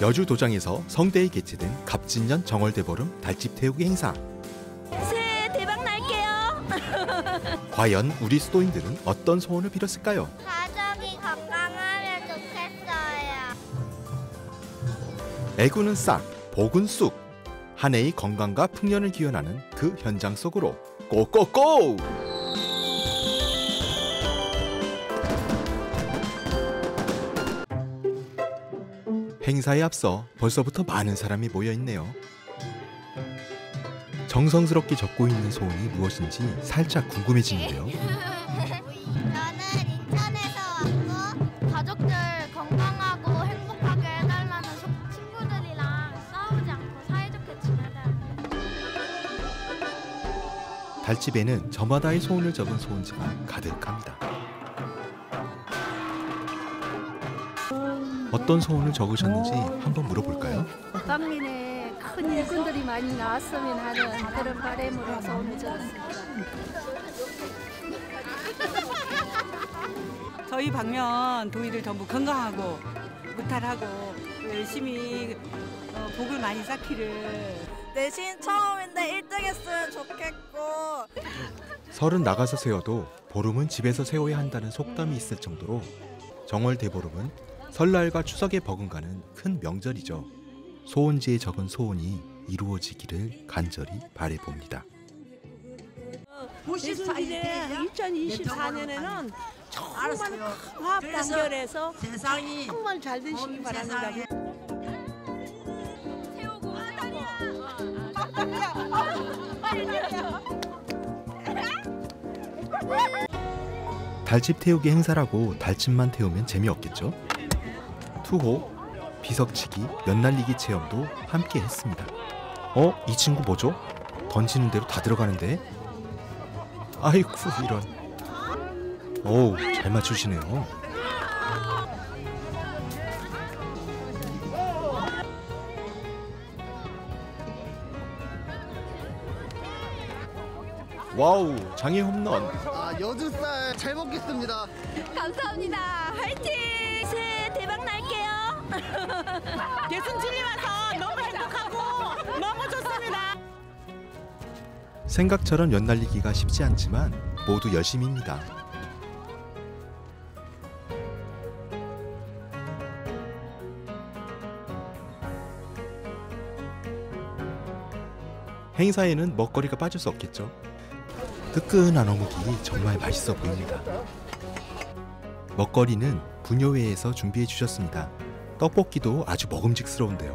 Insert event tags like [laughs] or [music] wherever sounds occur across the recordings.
여주 도장에서 성대에 개최된 갑진년 정월대보름 달집 태우기 행사. 새해 대박 날게요. [laughs] 과연 우리 수도인들은 어떤 소원을 빌었을까요? 가족이 건강하면 좋겠어요. 애구는 싹, 복은 쑥. 한 해의 건강과 풍년을 기원하는 그 현장 속으로 고고고! 행사에 앞서 벌써부터 많은 사람이 모여 있네요. 정성스럽게 적고 있는 소원이 무엇인지 살짝 궁금해지는데요. [laughs] 저는 인천에서 왔고 가족들 건강하고 행복하게 해달라는 소- 친구들이랑 싸우지 않고 사이좋게 지내달라는 달집에는 저마다의 소원을 적은 소원지가 가득합니다. 어떤 소원을 적으셨는지 한번 물어볼까요? 방민에 큰 일꾼들이 많이 나왔으면 하는 그런 바람으로 소원을 적었습니다. 저희 방면 도의들 전부 건강하고 무탈하고 열심히 어, 복을 많이 쌓기를 내신 처음인데 1등 했으면 좋겠고 설은 나가서 세워도 보름은 집에서 세워야 한다는 속담이 있을 정도로 정월 대보름은 설날과 추석에 버금가는 큰 명절이죠. 소원지에 적은 소원이 이루어지기를 간절히 바래봅니다. 94년에 2024년에는 정말 큰 화합 단결해서 세상이 정말 잘 되시기 바랍니다. 달집 태우기 행사라고 달집만 태우면 재미없겠죠? 투호, 비석치기, 연날리기 체험도 함께 했습니다. 어? 이 친구 뭐죠? 던지는 대로 다 들어가는데? 아이쿠 이런 오우 잘 맞추시네요 와우 장애 홈런 아 여주쌀 잘 먹겠습니다. 감사합니다. 화이팅! [laughs] 날게요. 예순칠리 와서 너무 행복하고 너무 좋습니다. 생각처럼 연날리기가 쉽지 않지만 모두 열심입니다. 행사에는 먹거리가 빠질 수 없겠죠. 뜨끈한 어묵이 정말 맛있어 보입니다. 먹거리는 분효회에서 준비해 주셨습니다. 떡볶이도 아주 먹음직스러운데요.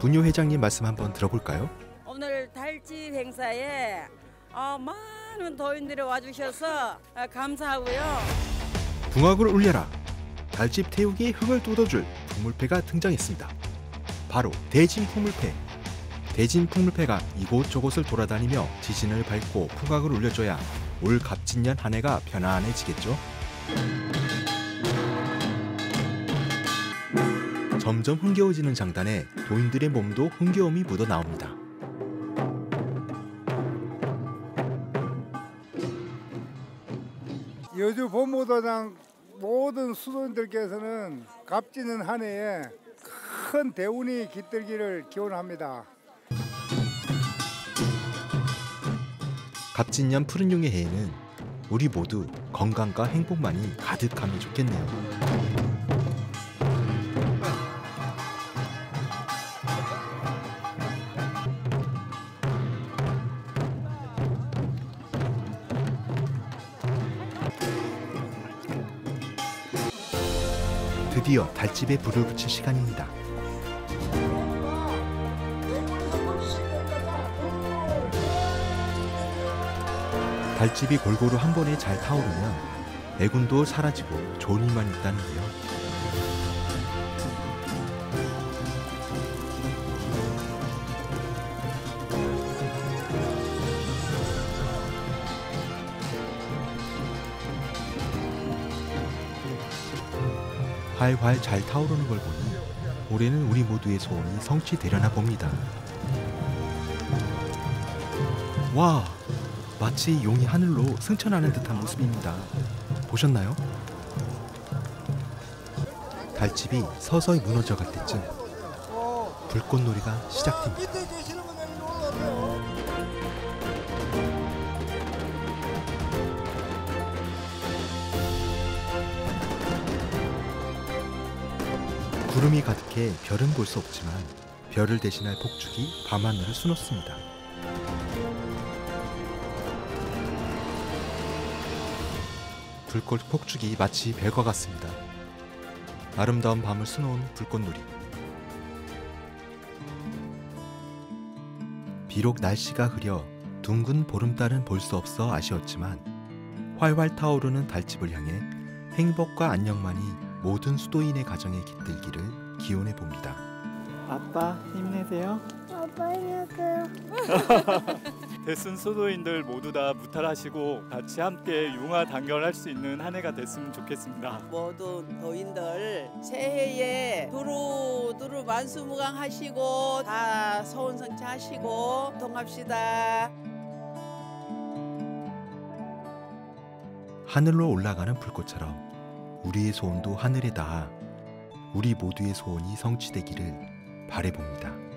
분효 회장님 말씀 한번 들어볼까요? 오늘 달집 행사에 어, 많은 도인들이 와주셔서 어, 감사하고요. 붕악을 울려라. 달집 태우기에 흥을 돋워줄 풍물패가 등장했습니다. 바로 대진 풍물패. 대진 풍물패가 이곳저곳을 돌아다니며 지진을 밟고 풍악을 울려줘야 올 갑진년 한 해가 편안해지겠죠. 점점 흥겨워지는 장단에 도인들의 몸도 흥겨움이 묻어 나옵니다. 여주 본무도장 모든 수도인들께서는 값지는 한 해에 큰 대운이 깃들기를 기원합니다. 갑진년 푸른 용의 해에는 우리 모두 건강과 행복만이 가득하면 좋겠네요. 드디어 달집에 불을 붙일 시간입니다. 달집이 골고루 한 번에 잘 타오르면 애군도 사라지고 좋은 일만 있다는데요. 활활 잘 타오르는 걸 보니 올해는 우리 모두의 소원이 성취되려나 봅니다. 와, 마치 용이 하늘로 승천하는 듯한 모습입니다. 보셨나요? 달집이 서서히 무너져 갈 때쯤 불꽃놀이가 시작됩니다. 구름이 가득해 별은 볼 수 없지만 별을 대신할 폭죽이 밤하늘을 수놓습니다. 불꽃 폭죽이 마치 별과 같습니다. 아름다운 밤을 수놓은 불꽃놀이. 비록 날씨가 흐려 둥근 보름달은 볼 수 없어 아쉬웠지만 활활 타오르는 달집을 향해 행복과 안녕만이 모든 수도인의 가정에 깃들기를 기원해 봅니다. 아빠 힘내세요. 아빠 이렇게 [laughs] 대순 수도인들 모두 다 무탈하시고 같이 함께 융화 단결할 수 있는 한 해가 됐으면 좋겠습니다. 모든 도인들 새해에 두루 두루 만수무강하시고 다 소원성취하시고 통합시다. 하늘로 올라가는 불꽃처럼 우리의 소원도 하늘에 닿아 우리 모두의 소원이 성취되기를 바래봅니다.